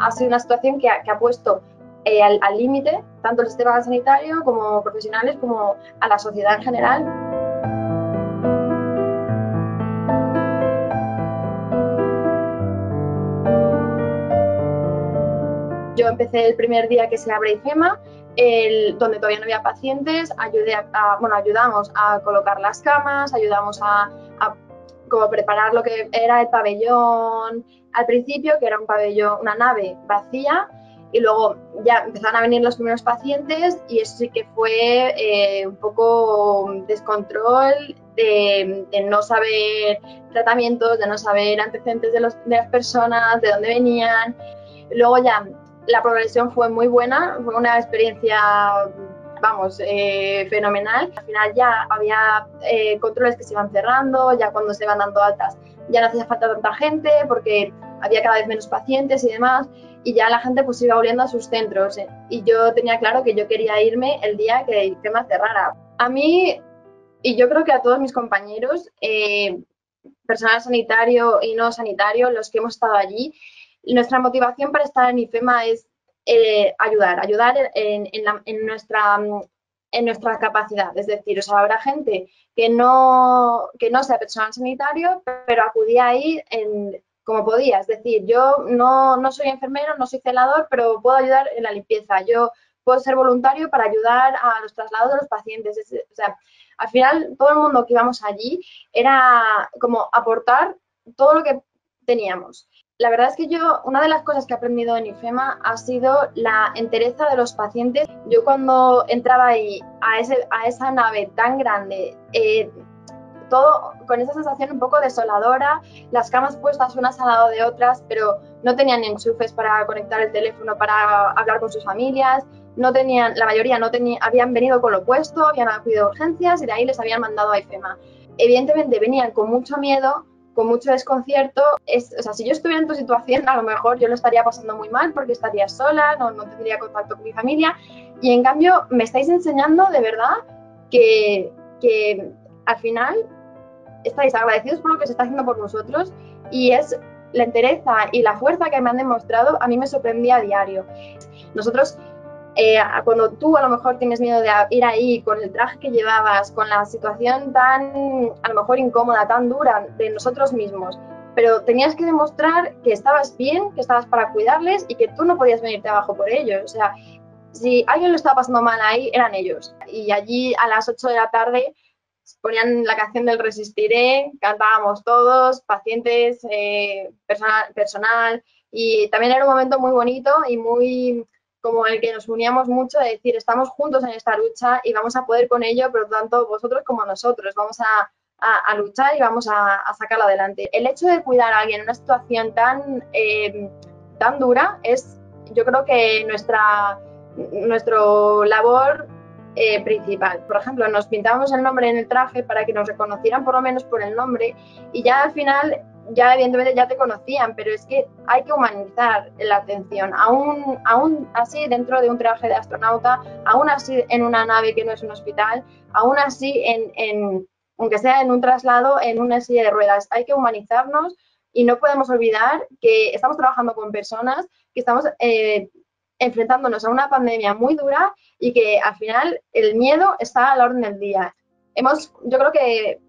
ha sido una situación que ha, puesto eh, al límite tanto el sistema sanitario como profesionales como a la sociedad en general. Yo empecé el primer día que se abre IFEMA, el, donde todavía no había pacientes, ayudé bueno, ayudamos a colocar las camas, ayudamos a como preparar lo que era el pabellón al principio, que era un pabellón, una nave vacía, y luego ya empezaron a venir los primeros pacientes y eso sí que fue eh, un poco descontrol de, no saber tratamientos, de no saber antecedentes de, los, de las personas, de dónde venían. Luego ya la progresión fue muy buena, fue una experiencia, vamos, eh, fenomenal. Al final ya había eh, controles que se iban cerrando, ya cuando se iban dando altas ya no hacía falta tanta gente porque había cada vez menos pacientes y demás y ya la gente pues iba volviendo a sus centros eh. y yo tenía claro que yo quería irme el día que el tema cerrara. A mí y yo creo que a todos mis compañeros, personal sanitario y no sanitario, los que hemos estado allí, nuestra motivación para estar en IFEMA es eh, ayudar, ayudar en, nuestra, en nuestra capacidad. Es decir, o sea, habrá gente que no, que no sea personal sanitario, pero acudía ahí en, como podía. Es decir, yo no, no soy enfermero, no soy celador, pero puedo ayudar en la limpieza. Yo puedo ser voluntario para ayudar a los traslados de los pacientes. o sea, al final, todo el mundo que íbamos allí era como aportar todo lo que teníamos la verdad es que yo, una de las cosas que he aprendido en IFEMA ha sido la entereza de los pacientes. Yo cuando entraba ahí a, ese, a esa nave tan grande, eh, todo con esa sensación un poco desoladora, las camas puestas unas al lado de otras, pero no tenían enchufes para conectar el teléfono para hablar con sus familias, no tenían, la mayoría no tenían, habían venido con lo puesto, habían acudido a urgencias y de ahí les habían mandado a IFEMA. Evidentemente venían con mucho miedo con mucho desconcierto. Es, o sea, si yo estuviera en tu situación, a lo mejor yo lo estaría pasando muy mal porque estaría sola, no, no tendría contacto con mi familia. Y en cambio, me estáis enseñando de verdad que, que al final estáis agradecidos por lo que se está haciendo por vosotros y es la entereza y la fuerza que me han demostrado, a mí me sorprendía a diario. Nosotros eh, cuando tú a lo mejor tienes miedo de ir ahí con el traje que llevabas, con la situación tan, a lo mejor incómoda, tan dura de nosotros mismos, pero tenías que demostrar que estabas bien, que estabas para cuidarles y que tú no podías venirte abajo por ellos. O sea, si alguien lo estaba pasando mal ahí, eran ellos. Y allí a las 8 de la tarde ponían la canción del Resistiré, cantábamos todos, pacientes, eh, personal, personal, y también era un momento muy bonito y muy como el que nos uníamos mucho de decir, estamos juntos en esta lucha y vamos a poder con ello, pero tanto vosotros como nosotros, vamos a, luchar y vamos a, sacarlo adelante. El hecho de cuidar a alguien en una situación tan, eh, tan dura es, yo creo que nuestra nuestro labor eh, principal. Por ejemplo, nos pintábamos el nombre en el traje para que nos reconocieran por lo menos por el nombre y ya al final ya evidentemente ya te conocían, pero es que hay que humanizar la atención, aún, aún así dentro de un traje de astronauta, aún así en una nave que no es un hospital, aún así en, en aunque sea en un traslado, en una silla de ruedas, hay que humanizarnos y no podemos olvidar que estamos trabajando con personas, que estamos eh, enfrentándonos a una pandemia muy dura y que al final el miedo está a la orden del día. Hemos, yo creo que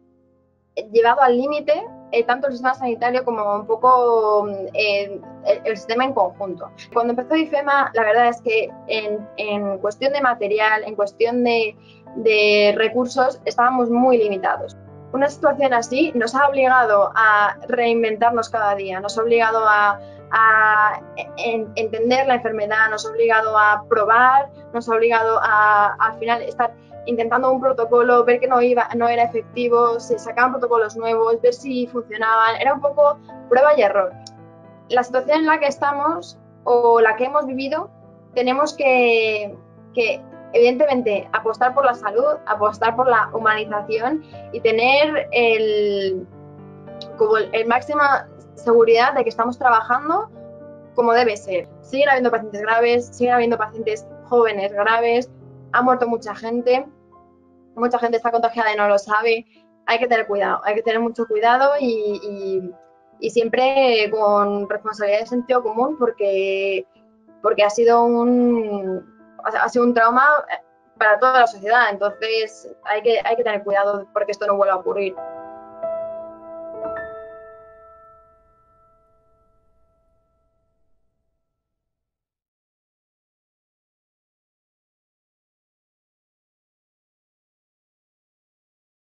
llevado al límite eh, tanto el sistema sanitario como un poco eh, el, sistema en conjunto. Cuando empezó IFEMA, la verdad es que en, cuestión de material, en cuestión de, recursos, estábamos muy limitados. Una situación así nos ha obligado a reinventarnos cada día, nos ha obligado a, entender la enfermedad, nos ha obligado a probar, nos ha obligado a al final estar intentando un protocolo, ver que no, iba, no era efectivo, se sacaban protocolos nuevos, ver si funcionaban, era un poco prueba y error. La situación en la que estamos o la que hemos vivido, tenemos que, que evidentemente apostar por la salud, apostar por la humanización y tener el, como el, máxima seguridad de que estamos trabajando como debe ser. Siguen habiendo pacientes graves, siguen habiendo pacientes jóvenes graves, ha muerto mucha gente, mucha gente está contagiada y no lo sabe. Hay que tener cuidado, hay que tener mucho cuidado y, siempre con responsabilidad de sentido común porque, porque ha, sido un, ha sido un trauma para toda la sociedad. Entonces hay que, hay que tener cuidado porque esto no vuelva a ocurrir.